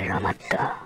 がらまった。